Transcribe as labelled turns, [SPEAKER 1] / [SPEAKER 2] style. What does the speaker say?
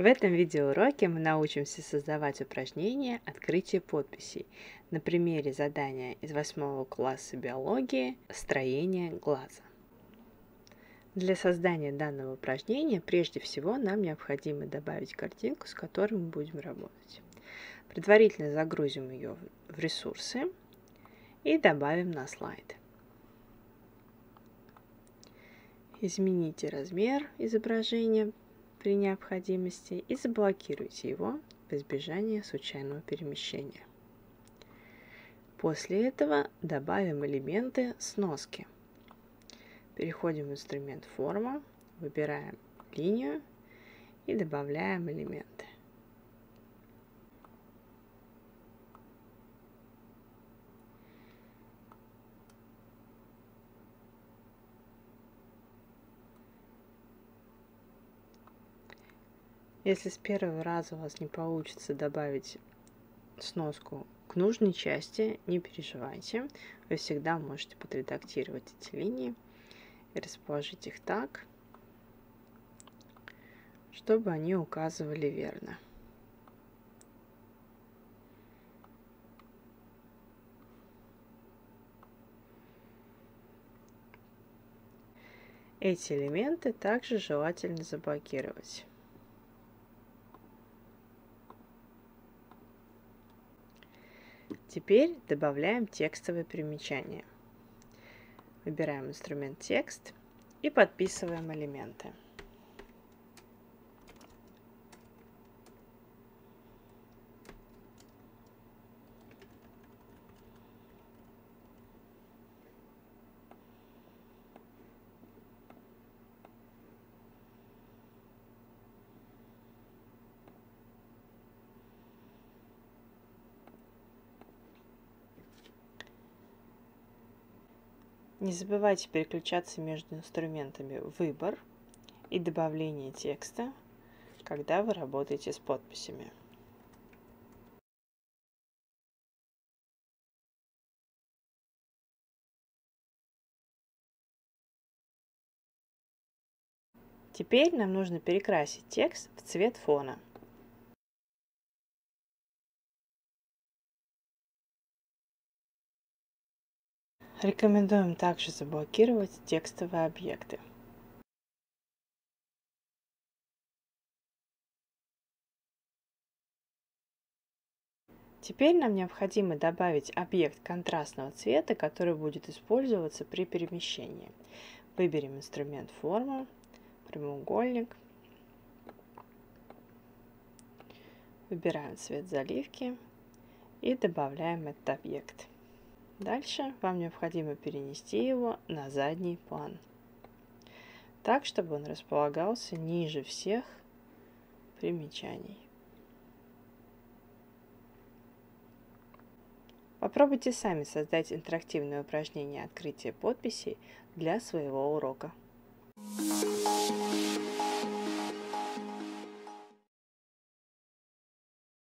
[SPEAKER 1] В этом видеоуроке мы научимся создавать упражнения «Открытие подписей» на примере задания из 8 класса биологии «Строение глаза». Для создания данного упражнения прежде всего нам необходимо добавить картинку, с которой мы будем работать. Предварительно загрузим ее в ресурсы и добавим на слайд. Измените размер изображения при необходимости и заблокируйте его в избежание случайного перемещения. После этого добавим элементы сноски. Переходим в инструмент форма, выбираем линию и добавляем элементы. Если с первого раза у вас не получится добавить сноску к нужной части, не переживайте. Вы всегда можете подредактировать эти линии и расположить их так, чтобы они указывали верно. Эти элементы также желательно заблокировать. Теперь добавляем текстовые примечания. Выбираем инструмент текст и подписываем элементы. Не забывайте переключаться между инструментами «Выбор» и «Добавление текста», когда вы работаете с подписями. Теперь нам нужно перекрасить текст в цвет фона – Рекомендуем также заблокировать текстовые объекты. Теперь нам необходимо добавить объект контрастного цвета, который будет использоваться при перемещении. Выберем инструмент форма, прямоугольник, выбираем цвет заливки и добавляем этот объект. Дальше вам необходимо перенести его на задний план, так, чтобы он располагался ниже всех примечаний. Попробуйте сами создать интерактивное упражнение открытия подписей для своего урока.